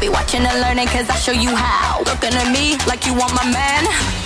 Be watching and learning cause I show you how. Looking at me like you want my man.